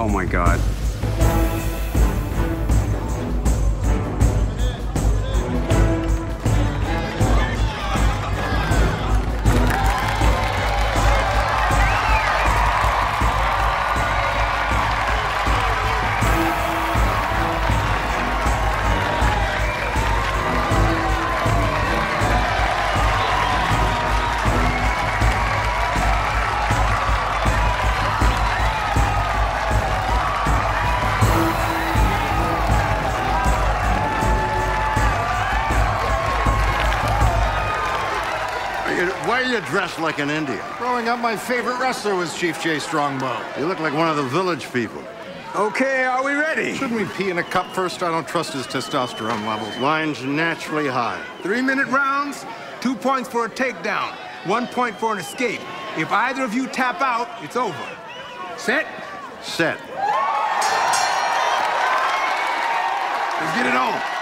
Oh my God. Why are you dressed like an Indian? Growing up, my favorite wrestler was Chief Jay Strongbow. You look like one of the village people. Okay, are we ready? Shouldn't we pee in a cup first? I don't trust his testosterone levels. Line's naturally high. Three minute rounds, two points for a takedown, one point for an escape. If either of you tap out, it's over. Set? Set. Let's get it on.